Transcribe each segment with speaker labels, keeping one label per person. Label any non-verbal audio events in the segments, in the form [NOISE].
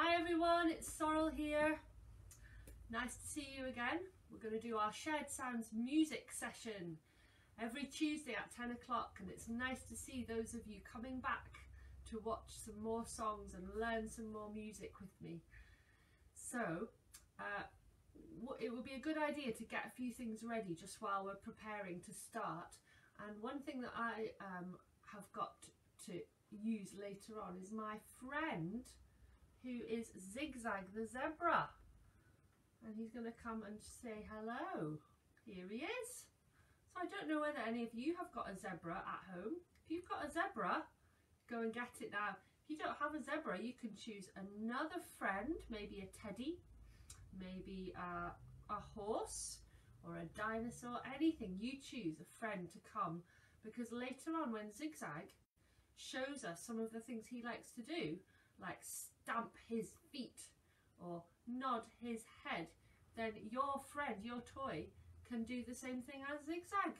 Speaker 1: Hi everyone, it's Sorrel here. Nice to see you again. We're going to do our Shared Sounds music session every Tuesday at 10 o'clock and it's nice to see those of you coming back to watch some more songs and learn some more music with me. So uh, it would be a good idea to get a few things ready just while we're preparing to start and one thing that I um, have got to use later on is my friend who is Zigzag the zebra and he's going to come and say hello. Here he is. So I don't know whether any of you have got a zebra at home. If you've got a zebra, go and get it now. If you don't have a zebra, you can choose another friend, maybe a teddy, maybe a, a horse or a dinosaur, anything. You choose a friend to come because later on when Zigzag shows us some of the things he likes to do, like stamp his feet or nod his head, then your friend, your toy, can do the same thing as Zigzag.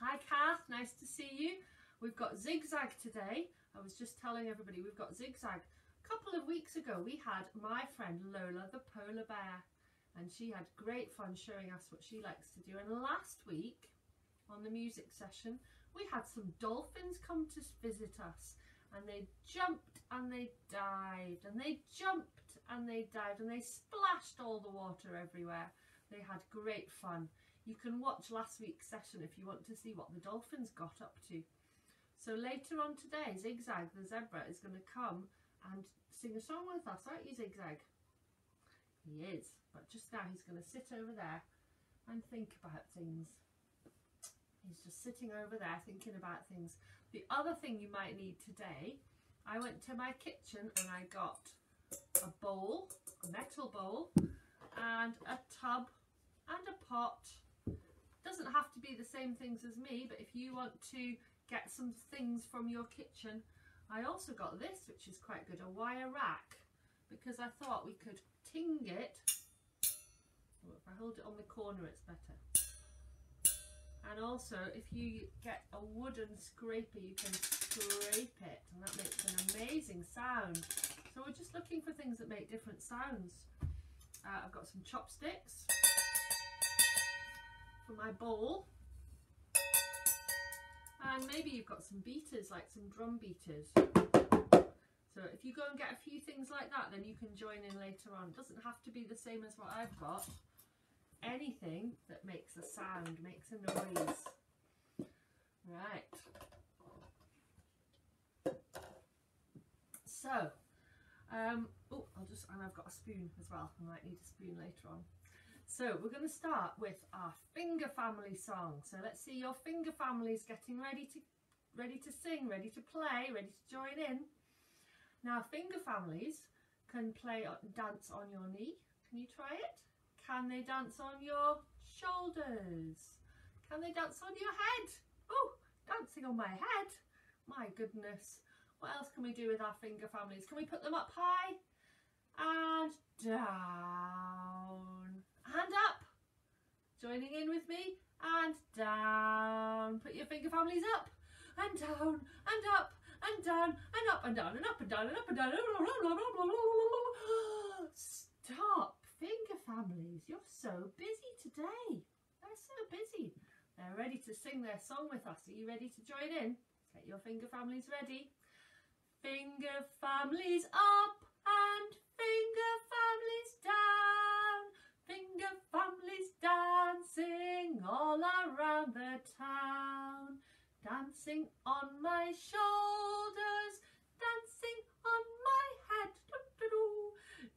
Speaker 1: Hi Kath, nice to see you. We've got Zigzag today. I was just telling everybody we've got Zigzag. A couple of weeks ago we had my friend Lola the polar bear and she had great fun showing us what she likes to do. And last week on the music session we had some dolphins come to visit us and they jumped and they dived and they jumped and they dived and they splashed all the water everywhere. They had great fun. You can watch last week's session if you want to see what the dolphins got up to. So later on today, Zigzag the zebra is going to come and sing a song with us, aren't you Zigzag? He is, but just now he's going to sit over there and think about things. He's just sitting over there thinking about things. The other thing you might need today, I went to my kitchen and I got a bowl, a metal bowl, and a tub and a pot. Doesn't have to be the same things as me, but if you want to get some things from your kitchen, I also got this, which is quite good, a wire rack, because I thought we could ting it. Oh, if I hold it on the corner, it's better. And also, if you get a wooden scraper, you can scrape it, and that makes an amazing sound. So we're just looking for things that make different sounds. Uh, I've got some chopsticks for my bowl. And maybe you've got some beaters, like some drum beaters. So if you go and get a few things like that, then you can join in later on. It doesn't have to be the same as what I've got anything that makes a sound, makes a noise. Right. So, um, oh, I'll just, and I've got a spoon as well. I might need a spoon later on. So we're going to start with our finger family song. So let's see your finger families getting ready to ready to sing, ready to play, ready to join in. Now finger families can play dance on your knee. Can you try it? Can they dance on your shoulders? Can they dance on your head? Oh, dancing on my head. My goodness. What else can we do with our finger families? Can we put them up high and down and up? Joining in with me and down. Put your finger families up and down and up and down and up and down and up and down and up and down. Stop finger families. You're so busy today. They're so busy. They're ready to sing their song with us. Are you ready to join in? Get your finger families ready. Finger families up and finger families down. Finger families dancing all around the town. Dancing on my shoulders, dancing on my head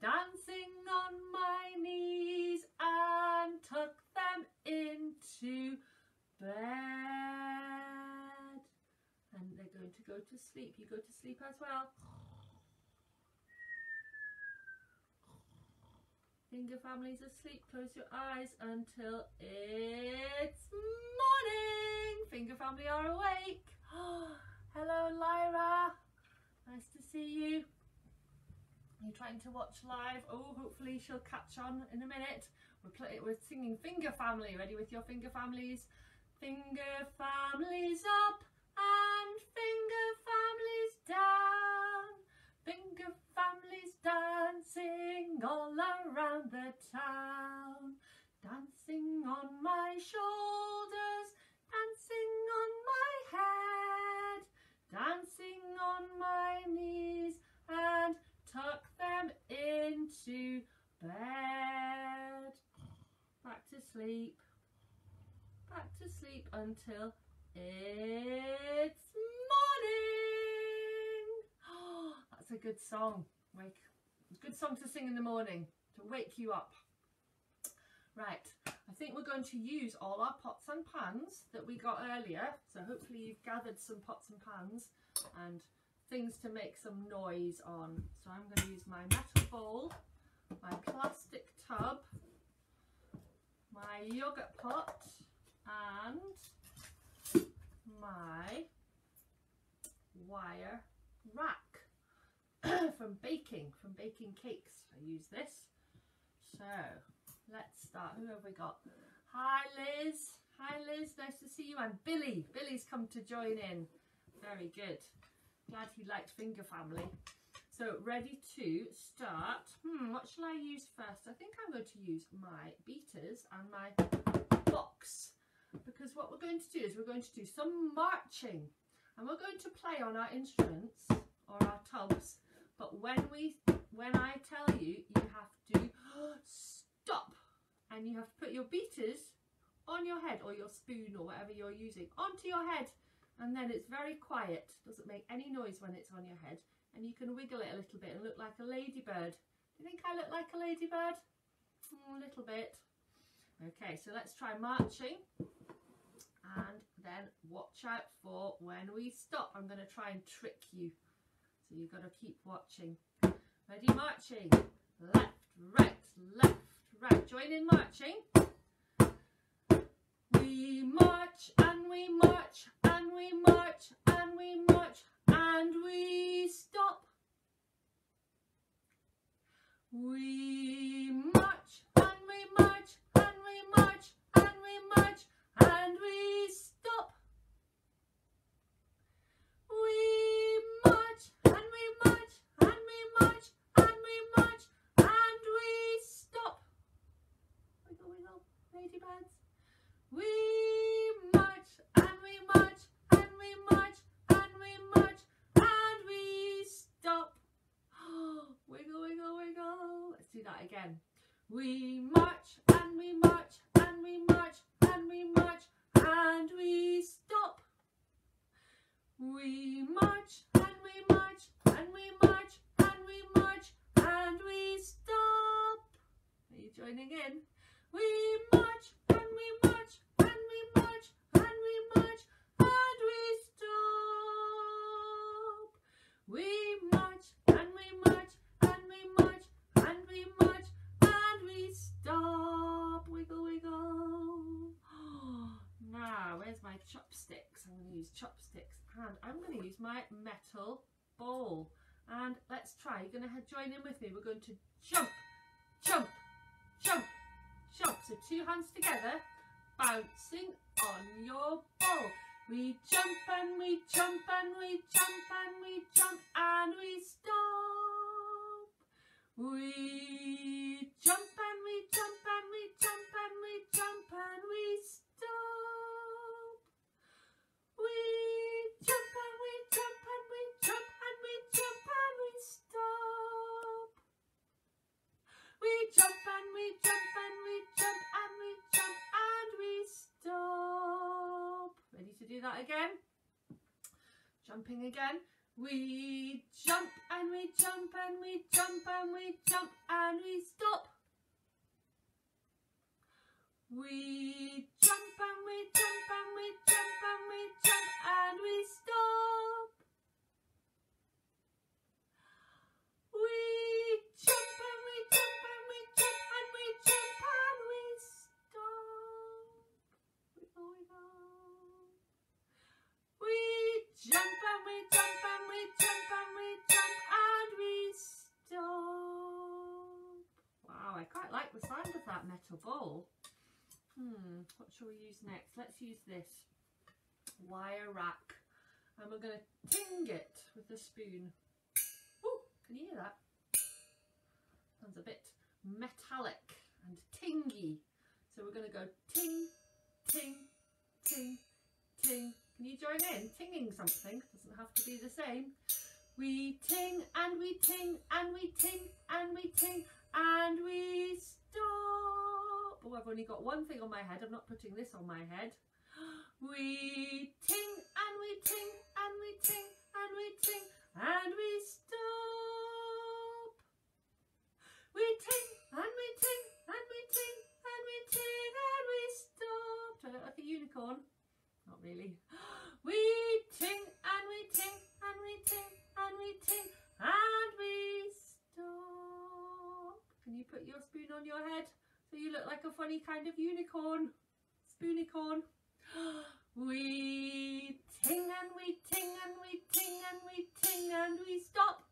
Speaker 1: dancing on my knees and tuck them into bed. Going to go to sleep. You go to sleep as well. Finger families asleep. Close your eyes until it's morning. Finger family are awake. [GASPS] Hello, Lyra. Nice to see you. You're trying to watch live. Oh, hopefully she'll catch on in a minute. We're, play we're singing Finger Family. Ready with your finger families? Finger families up town, dancing on my shoulders, dancing on my head, dancing on my knees, and tuck them into bed. Back to sleep, back to sleep until it's morning. Oh, [GASPS] that's a good song. Wake, good song to sing in the morning to wake you up. Right, I think we're going to use all our pots and pans that we got earlier. So hopefully you've gathered some pots and pans and things to make some noise on. So I'm going to use my metal bowl, my plastic tub, my yogurt pot and my wire rack [CLEARS THROAT] from baking, from baking cakes. I use this. So let's start. Who have we got? Hi Liz. Hi Liz, nice to see you. And Billy. Billy's come to join in. Very good. Glad he liked Finger Family. So ready to start. Hmm, what shall I use first? I think I'm going to use my beaters and my box because what we're going to do is we're going to do some marching and we're going to play on our instruments or our tubs but when we when I tell you you have to stop and you have to put your beaters on your head or your spoon or whatever you're using onto your head and then it's very quiet doesn't make any noise when it's on your head and you can wiggle it a little bit and look like a ladybird do you think I look like a ladybird mm, a little bit okay so let's try marching and then watch out for when we stop. I'm going to try and trick you. So you've got to keep watching. Ready, marching. Right, left, right. Join in marching. Eh? We march and we march and we march and we march and we stop. We march wiggle, ladybirds. We march and we march and we march and we march and we stop. wiggle, wiggle, wiggle. Let's do that again. We march and we march and we march and we march and we stop. We march and we march and we march and we march and we stop. Are you joining in? We march and we march and we march and we march and we stop. We march and we march and we march and we march and we stop. Wiggle, wiggle. [GASPS] Now, where's my chopsticks? I'm going to use chopsticks and I'm going to use my metal bowl. And let's try. You're going to join in with me. We're going to jump, jump, jump, jump. So two hands together, bouncing on your ball. We jump and we jump and we jump and we jump and we stop. We metal bowl. Hmm, what shall we use next? Let's use this wire rack and we're going to ting it with the spoon. Oh, can you hear that? Sounds a bit metallic and tingy. So we're going to go ting, ting, ting, ting. Can you join in? Tinging something, doesn't have to be the same. We ting and we ting and we ting and we ting and we stop. Oh, I've only got one thing on my head. I'm not putting this on my head. We ting and we ting and we ting and we ting and we stop. We ting and we ting and we ting and we ting and we stop. Do I look like a unicorn? Not really. We ting and we ting and we ting and we ting and we stop. Can you put your spoon on your head so you look like a funny kind of unicorn? Spoonicorn. We ting and we ting and we ting and we ting and we stop.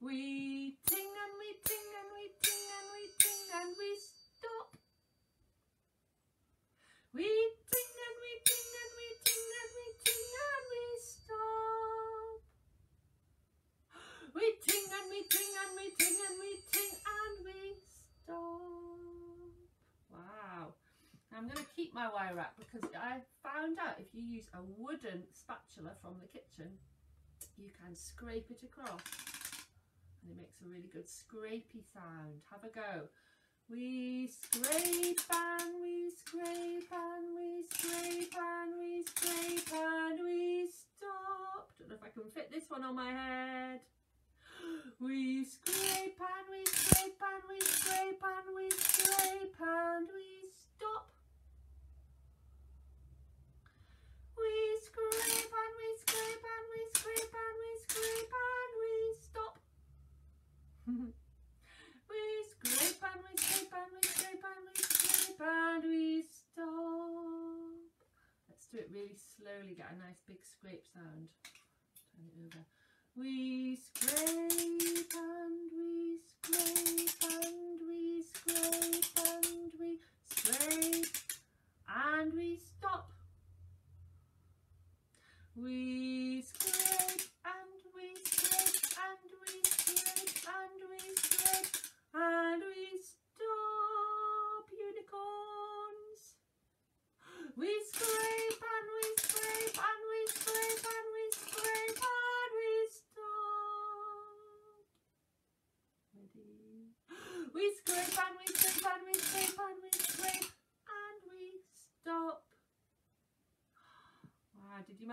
Speaker 1: We ting and we ting and we ting and we ting and we stop. We ting and we ting and we ting and we ting and we stop. We ting we ting and we ting and we ting and we stop. Wow. I'm going to keep my wire wrap because I found out if you use a wooden spatula from the kitchen, you can scrape it across and it makes a really good scrapey sound. Have a go. We scrape and we scrape and we scrape and we scrape and we stop. Don't know if I can fit this one on my head. We scrape and we scrape and we scrape and we scrape and we stop. We scrape and we scrape and we scrape and we scrape and we stop. we scrape and we scrape and we scrape and we scrape and we stop. Let's do it really slowly, get a nice big scrape sound. Turn it over. We scrape and we scrape and we scrape and we scrape and we stop. We scrape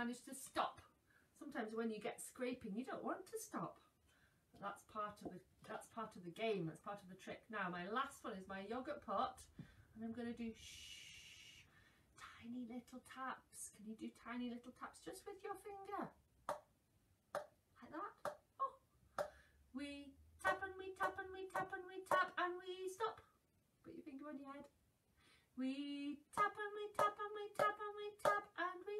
Speaker 1: manage to stop? Sometimes when you get scraping, you don't want to stop. But that's part of the that's part of the game. That's part of the trick. Now, my last one is my yogurt pot, and I'm going to do shh, tiny little taps. Can you do tiny little taps just with your finger? Like that. Oh, we tap and we tap and we tap and we tap and we stop. Put your finger on your head. We tap and we tap and we tap and we tap and we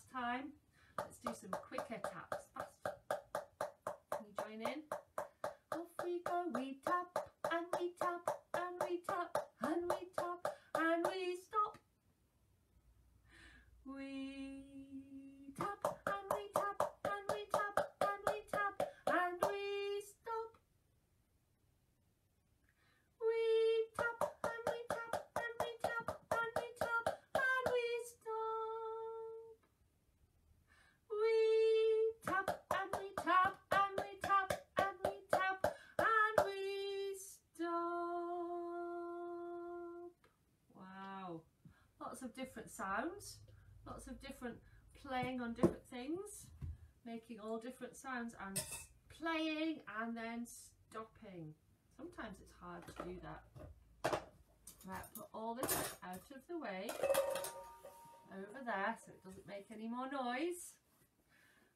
Speaker 1: Last time. Let's do some quicker taps. Lots of different sounds, lots of different playing on different things, making all different sounds and playing and then stopping. Sometimes it's hard to do that. Right, put all this out of the way over there so it doesn't make any more noise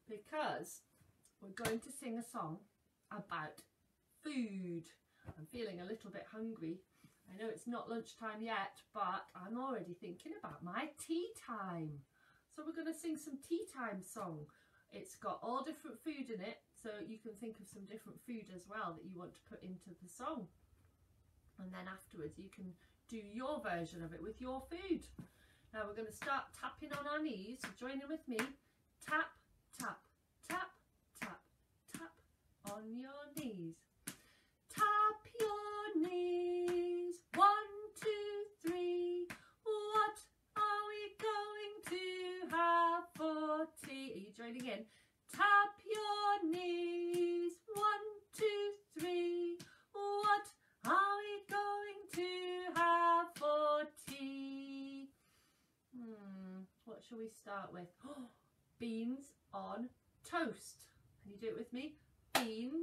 Speaker 1: because we're going to sing a song about food. I'm feeling a little bit hungry. I know it's not lunchtime yet, but I'm already thinking about my tea time. So we're going to sing some tea time song. It's got all different food in it, so you can think of some different food as well that you want to put into the song. And then afterwards you can do your version of it with your food. Now we're going to start tapping on our knees. So join in with me. Tap, tap, tap, tap, tap on your knees. Tap your knees. Start with? [GASPS] Beans on toast. Can you do it with me? Beans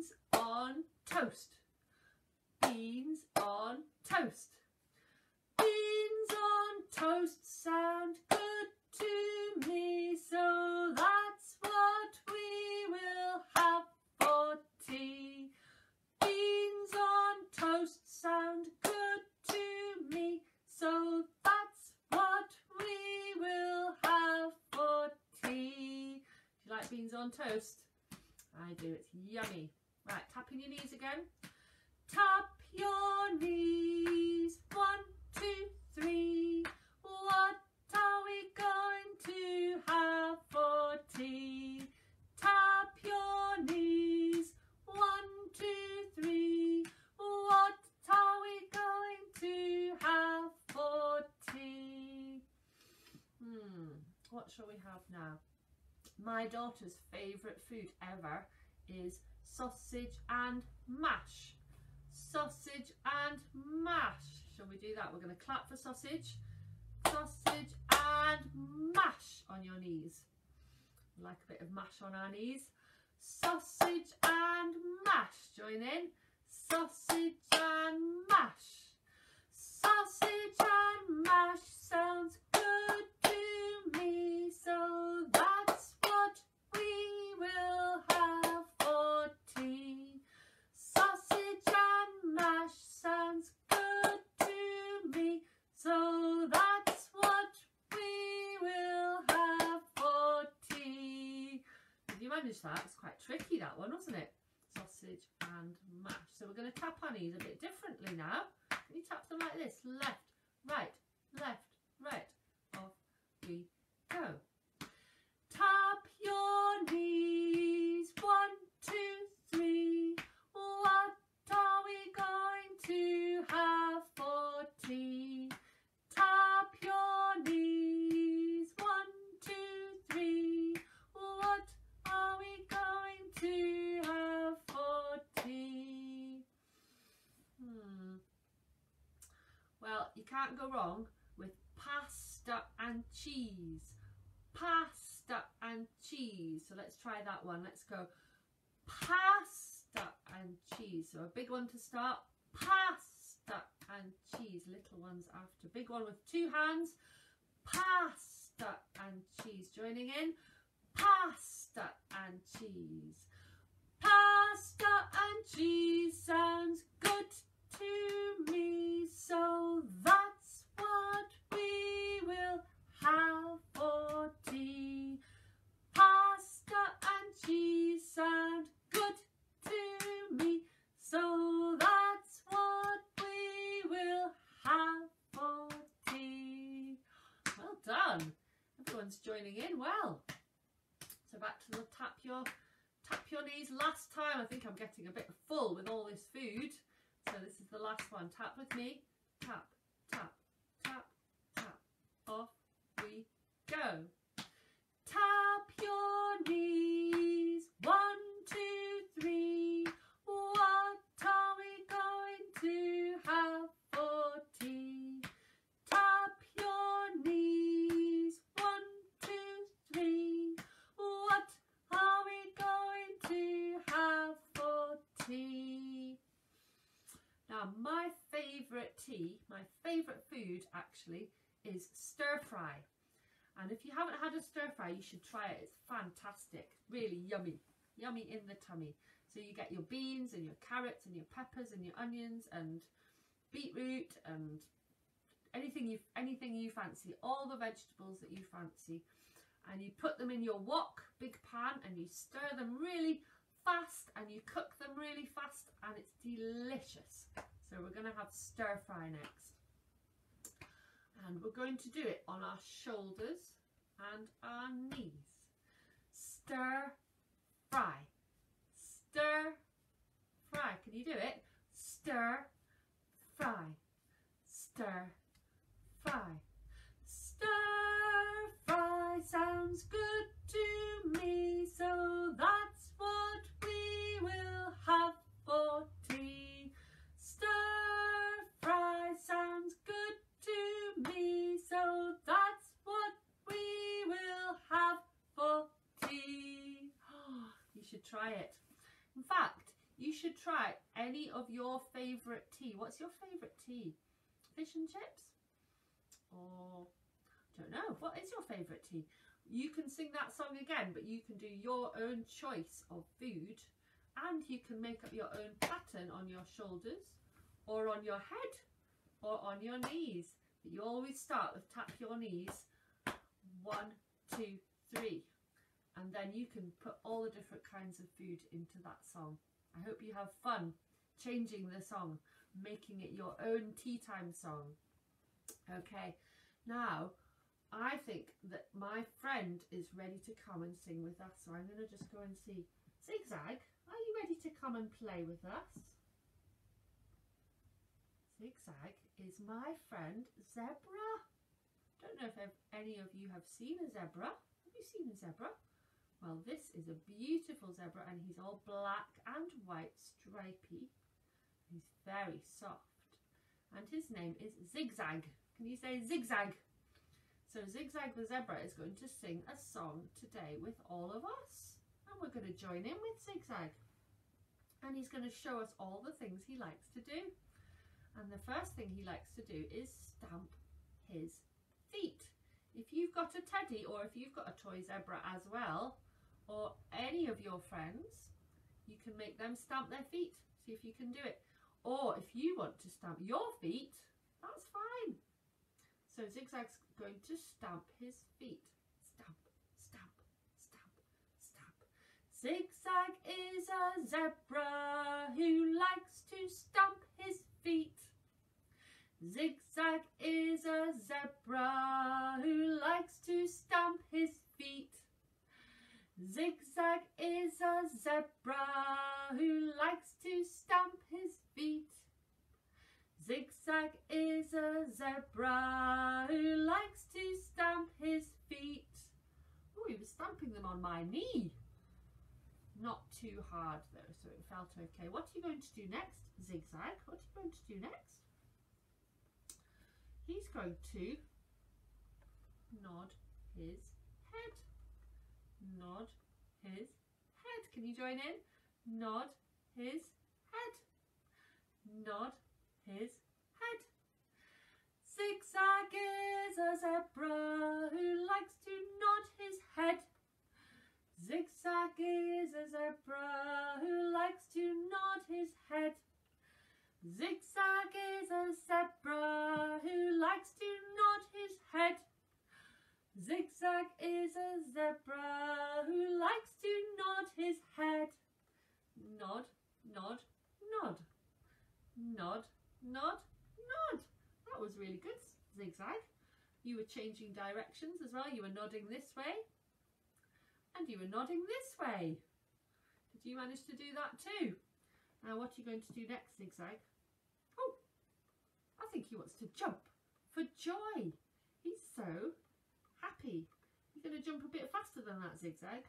Speaker 1: knees again. Tap your knees, one, two, three. What are we going to have for tea? Tap your knees, one, two, three. What are we going to have for tea? Hmm, what shall we have now? My daughter's favourite food ever is sausage and mash. Sausage and mash. Shall we do that? We're going to clap for sausage. Sausage and mash on your knees. Like a bit of mash on our knees. Sausage and mash. Join in. Sausage and mash. Sausage and mash sounds good to me. So that's what we will have for tea. Sausage and mash sounds good to me. So that's what we will have for tea. Did you manage that? It's quite tricky that one, wasn't it? Sausage and mash. So we're going to tap on these a bit differently now. Can you tap them like this? Left, Pasta and cheese. So let's try that one. Let's go pasta and cheese. So a big one to start. Pasta and cheese. Little ones after. Big one with two hands. Pasta and cheese. Joining in. Pasta and cheese. Pasta and cheese sounds good to me, so that's what we will have for tea. Pasta and cheese sound good to me, so that's what we will have for tea. Well done. Everyone's joining in well. So back to the tap your tap your knees last time. I think I'm getting a bit full with all this food. So this is the last one. Tap with me. Tap, tap, tap, tap. Off we go. Tap your knees. One, two, three. What are we going to have for tea? Tap your knees. One, two, three. What are we going to have for tea? Now, my favourite tea, my favourite food actually, is stir fry. And if you haven't had a stir fry, you should try it. It's fantastic, really yummy, yummy in the tummy. So you get your beans and your carrots and your peppers and your onions and beetroot and anything you anything you fancy, all the vegetables that you fancy, and you put them in your wok big pan and you stir them really fast and you cook them really fast and it's delicious. So we're going to have stir fry next. And we're going to do it on our shoulders and our knees. Stir fry. Stir fry. Can you do it? Stir fry. Stir fry. Stir fry sounds good to me, so that's what we will have for tea. Stir fry sounds good to me, so that's what we will have for tea. [GASPS] you should try it. In fact, you should try any of your favourite tea. What's your favourite tea? Fish and chips? Or, I don't know, what is your favourite tea? You can sing that song again, but you can do your own choice of food and you can make up your own pattern on your shoulders or on your head or on your knees. But you always start with tap your knees, one, two, three. And then you can put all the different kinds of food into that song. I hope you have fun changing the song, making it your own tea time song. Okay, now I think that my friend is ready to come and sing with us, so I'm going to just go and see. Zigzag, are you ready to come and play with us? Zigzag is my friend Zebra. Don't know if any of you have seen a zebra. Have you seen a zebra? Well, this is a beautiful zebra and he's all black and white stripy. He's very soft. And his name is Zigzag. Can you say Zigzag? So Zigzag the zebra is going to sing a song today with all of us. And we're going to join in with Zigzag. And he's going to show us all the things he likes to do. And the first thing he likes to do is stamp his feet. If you've got a teddy or if you've got a toy zebra as well, or any of your friends, you can make them stamp their feet. See if you can do it. Or if you want to stamp your feet, that's fine. So Zigzag's going to stamp his feet. Stamp, stamp, stamp, stamp. Zigzag is a zebra who likes to stamp his feet. Zigzag is a zebra who likes to stamp his feet. Zigzag is a zebra who likes to stamp his feet. Zigzag is a zebra who likes to stamp his feet. Oh, he was stamping them on my knee. Not too hard though, so it felt okay. What are you going to do next, Zigzag? What are you going to do next? He's going to nod his head nod his head. Can you join in? Nod his head. Nod his head. Zigzag is a zebra who likes to nod his head. Zigzag is a zebra who likes to nod his head. Zigzag is a zebra who likes to nod his head. Zigzag is a zebra who likes to nod his head. Nod, nod, nod. Nod, nod, nod. That was really good, Zigzag. You were changing directions as well. You were nodding this way and you were nodding this way. Did you manage to do that too? Now what are you going to do next, Zigzag? Oh, I think he wants to jump for joy. He's so happy. You're going to jump a bit faster than that zigzag.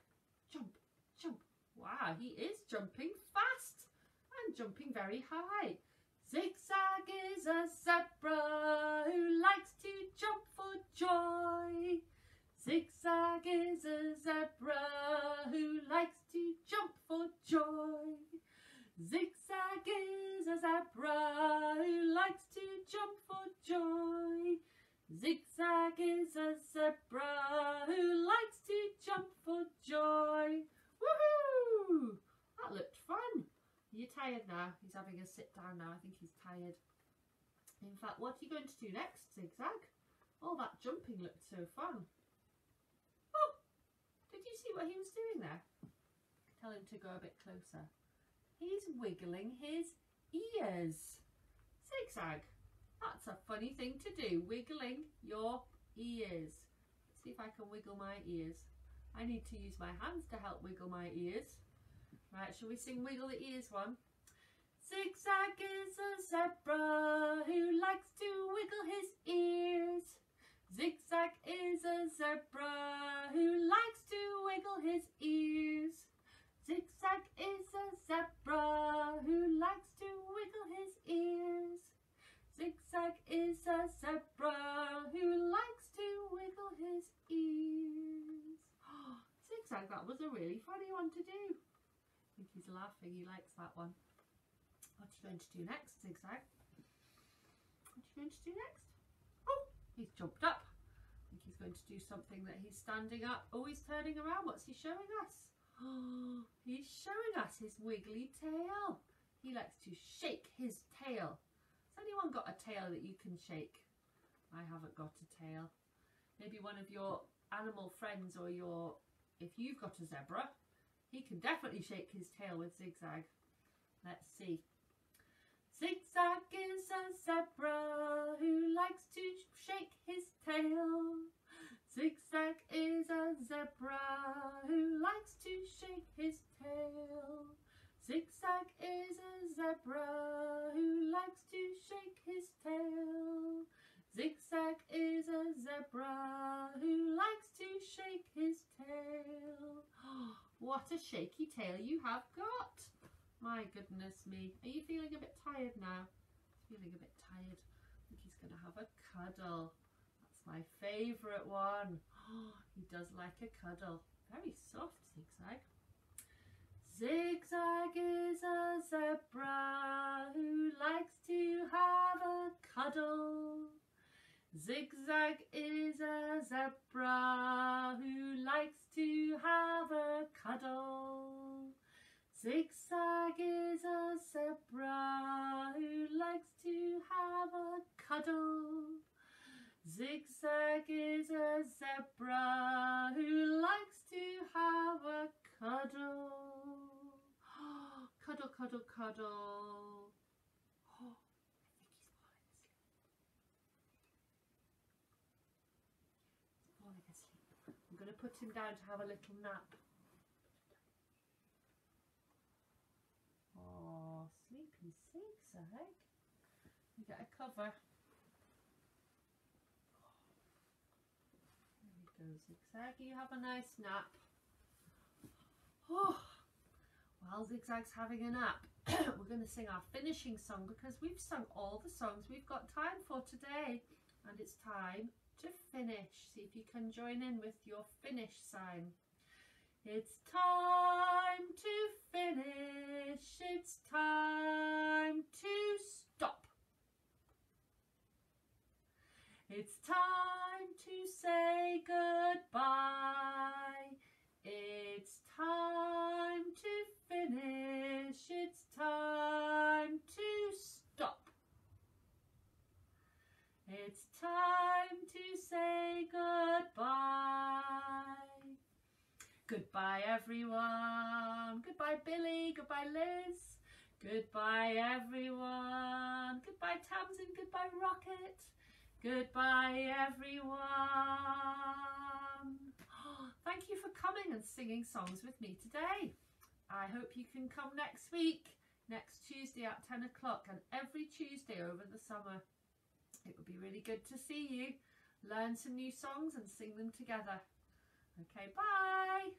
Speaker 1: Jump, jump. Wow, he is jumping fast and jumping very high. Zigzag is a zebra who likes to jump for joy. Zigzag is a zebra who likes to jump for joy. Zigzag is a zebra who likes to jump for joy. Zigzag is a zebra who likes to jump for joy. Woohoo! That looked fun. Are you tired now? He's having a sit down now. I think he's tired. In fact, what are you going to do next, Zigzag? All that jumping looked so fun. Oh, see what he was doing there? Tell him to go a bit closer. He's wiggling his ears. Zigzag. That's a funny thing to do, wiggling your ears. Let's see if I can wiggle my ears. I need to use my hands to help wiggle my ears. Right, shall we sing Wiggle the Ears one? Zigzag is a zebra who likes to wiggle his ears. Zigzag is a zebra who likes to wiggle his ears. Zigzag is a zebra who likes to wiggle his ears. Zigzag is a zebra who likes to wiggle his ears. [GASPS] Zigzag, that was a really funny one to do. I think he's laughing, he likes that one. What are you going to do next, Zigzag? What are you going to do next? He's jumped up. I think he's going to do something that he's standing up. Oh, he's turning around. What's he showing us? Oh, [GASPS] he's showing us his wiggly tail. He likes to shake his tail. Has anyone got a tail that you can shake? I haven't got a tail. Maybe one of your animal friends or your, if you've got a zebra, he can definitely shake his tail with zigzag. Let's see. Zigzag is a zebra who likes to shake his tail. Zigzag is a zebra who likes to shake his tail. Zigzag is a zebra who likes to shake his tail. Zigzag is a zebra who likes to shake his tail. [GASPS] What a shaky tail you have got. My goodness me. Are you feeling a bit tired now? Feeling a bit tired. I think he's going to have a cuddle. That's my favourite one. Oh, [GASPS] he does like a cuddle. Very soft, Zigzag. Zigzag is a zebra who likes to have a cuddle. Zigzag is a zebra who likes to have a cuddle. Zigzag is a zebra who likes to have a cuddle. Zigzag is a zebra who likes to have a cuddle. [GASPS] cuddle, cuddle, cuddle. Oh, [GASPS] I think he's falling asleep. Falling asleep. I'm going to put him down to have a little nap. Sleepy zigzag. You get a cover. There we go, zigzag. You have a nice nap. Oh, while Zigzag's having a nap, [CLEARS THROAT] we're going to sing our finishing song because we've sung all the songs we've got time for today. And it's time to finish. See if you can join in with your finish sign. It's time to finish. It's time to stop. It's time to say goodbye. It's time to finish. It's time to stop. It's time to say goodbye. Goodbye, everyone. Goodbye, Billy. Goodbye, Liz. Goodbye, everyone. Goodbye, Tamsin. Goodbye, Rocket. Goodbye, everyone. [GASPS] Thank you for coming and singing songs with me today. I hope you can come next week, next Tuesday at 10 o'clock and every Tuesday over the summer. It would be really good to see you. Learn some new songs and sing them together. Okay, bye.